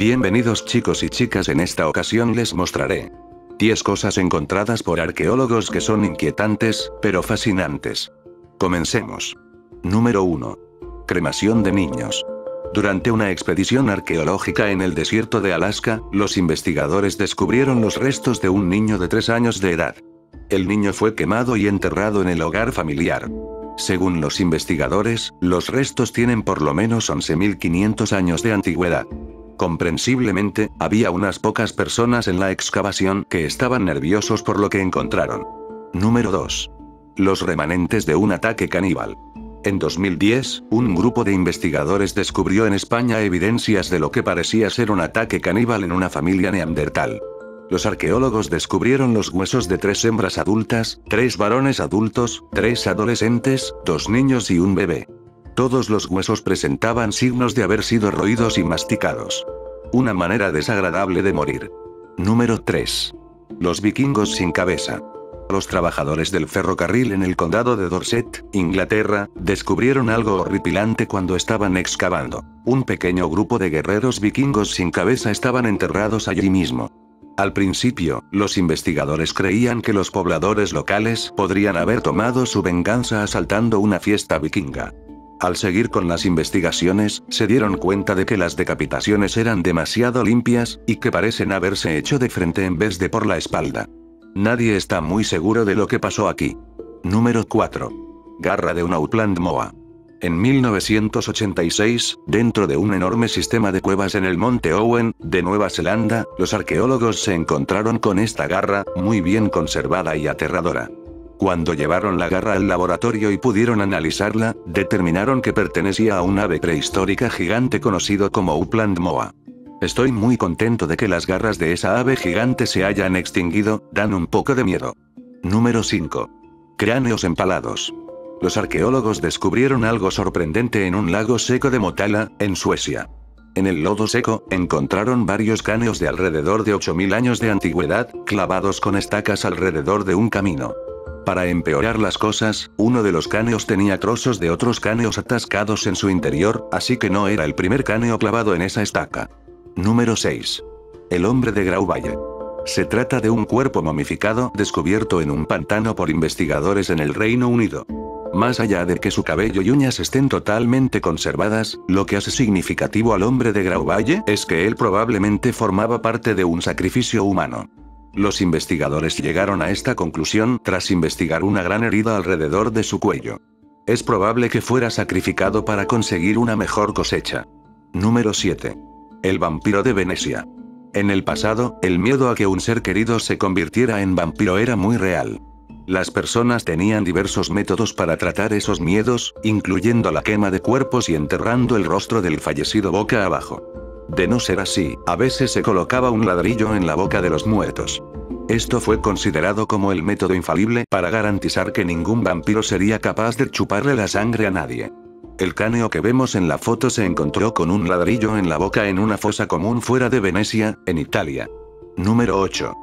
Bienvenidos chicos y chicas en esta ocasión les mostraré 10 cosas encontradas por arqueólogos que son inquietantes, pero fascinantes. Comencemos. Número 1. Cremación de niños. Durante una expedición arqueológica en el desierto de Alaska, los investigadores descubrieron los restos de un niño de 3 años de edad. El niño fue quemado y enterrado en el hogar familiar. Según los investigadores, los restos tienen por lo menos 11.500 años de antigüedad. Comprensiblemente, había unas pocas personas en la excavación que estaban nerviosos por lo que encontraron. Número 2. Los remanentes de un ataque caníbal. En 2010, un grupo de investigadores descubrió en España evidencias de lo que parecía ser un ataque caníbal en una familia neandertal. Los arqueólogos descubrieron los huesos de tres hembras adultas, tres varones adultos, tres adolescentes, dos niños y un bebé. Todos los huesos presentaban signos de haber sido roídos y masticados. Una manera desagradable de morir. Número 3. Los vikingos sin cabeza. Los trabajadores del ferrocarril en el condado de Dorset, Inglaterra, descubrieron algo horripilante cuando estaban excavando. Un pequeño grupo de guerreros vikingos sin cabeza estaban enterrados allí mismo. Al principio, los investigadores creían que los pobladores locales podrían haber tomado su venganza asaltando una fiesta vikinga. Al seguir con las investigaciones, se dieron cuenta de que las decapitaciones eran demasiado limpias, y que parecen haberse hecho de frente en vez de por la espalda. Nadie está muy seguro de lo que pasó aquí. Número 4. Garra de un Outland Moa. En 1986, dentro de un enorme sistema de cuevas en el monte Owen, de Nueva Zelanda, los arqueólogos se encontraron con esta garra, muy bien conservada y aterradora. Cuando llevaron la garra al laboratorio y pudieron analizarla, determinaron que pertenecía a un ave prehistórica gigante conocido como Upland Moa. Estoy muy contento de que las garras de esa ave gigante se hayan extinguido, dan un poco de miedo. Número 5. Cráneos empalados. Los arqueólogos descubrieron algo sorprendente en un lago seco de Motala, en Suecia. En el lodo seco, encontraron varios cráneos de alrededor de 8.000 años de antigüedad, clavados con estacas alrededor de un camino. Para empeorar las cosas, uno de los cáneos tenía trozos de otros cáneos atascados en su interior, así que no era el primer cáneo clavado en esa estaca. Número 6. El hombre de Grauvalle. Se trata de un cuerpo momificado descubierto en un pantano por investigadores en el Reino Unido. Más allá de que su cabello y uñas estén totalmente conservadas, lo que hace significativo al hombre de Grauvalle es que él probablemente formaba parte de un sacrificio humano. Los investigadores llegaron a esta conclusión tras investigar una gran herida alrededor de su cuello. Es probable que fuera sacrificado para conseguir una mejor cosecha. Número 7. El vampiro de Venecia. En el pasado, el miedo a que un ser querido se convirtiera en vampiro era muy real. Las personas tenían diversos métodos para tratar esos miedos, incluyendo la quema de cuerpos y enterrando el rostro del fallecido boca abajo. De no ser así, a veces se colocaba un ladrillo en la boca de los muertos. Esto fue considerado como el método infalible para garantizar que ningún vampiro sería capaz de chuparle la sangre a nadie. El cráneo que vemos en la foto se encontró con un ladrillo en la boca en una fosa común fuera de Venecia, en Italia. Número 8.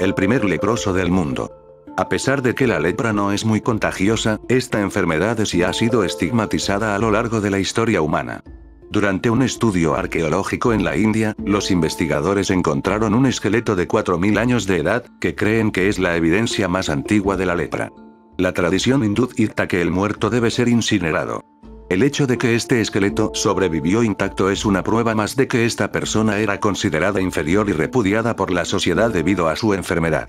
El primer leproso del mundo. A pesar de que la lepra no es muy contagiosa, esta enfermedad sí ha sido estigmatizada a lo largo de la historia humana. Durante un estudio arqueológico en la India, los investigadores encontraron un esqueleto de 4.000 años de edad, que creen que es la evidencia más antigua de la lepra. La tradición hindú dicta que el muerto debe ser incinerado. El hecho de que este esqueleto sobrevivió intacto es una prueba más de que esta persona era considerada inferior y repudiada por la sociedad debido a su enfermedad.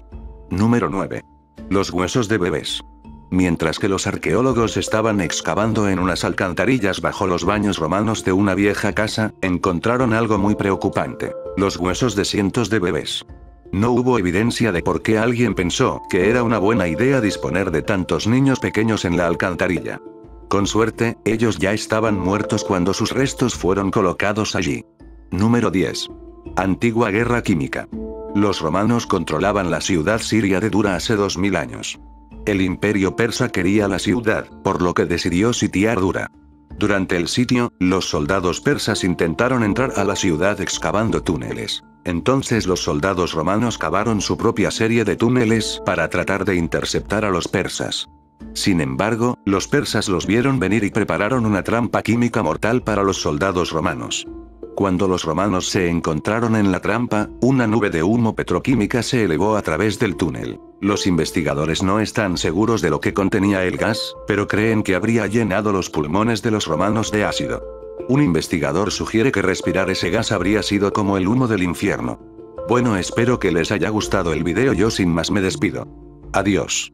Número 9. Los huesos de bebés. Mientras que los arqueólogos estaban excavando en unas alcantarillas bajo los baños romanos de una vieja casa, encontraron algo muy preocupante. Los huesos de cientos de bebés. No hubo evidencia de por qué alguien pensó que era una buena idea disponer de tantos niños pequeños en la alcantarilla. Con suerte, ellos ya estaban muertos cuando sus restos fueron colocados allí. Número 10. Antigua guerra química. Los romanos controlaban la ciudad siria de Dura hace 2000 años. El imperio persa quería la ciudad, por lo que decidió sitiar Dura. Durante el sitio, los soldados persas intentaron entrar a la ciudad excavando túneles. Entonces los soldados romanos cavaron su propia serie de túneles para tratar de interceptar a los persas. Sin embargo, los persas los vieron venir y prepararon una trampa química mortal para los soldados romanos. Cuando los romanos se encontraron en la trampa, una nube de humo petroquímica se elevó a través del túnel. Los investigadores no están seguros de lo que contenía el gas, pero creen que habría llenado los pulmones de los romanos de ácido. Un investigador sugiere que respirar ese gas habría sido como el humo del infierno. Bueno espero que les haya gustado el video yo sin más me despido. Adiós.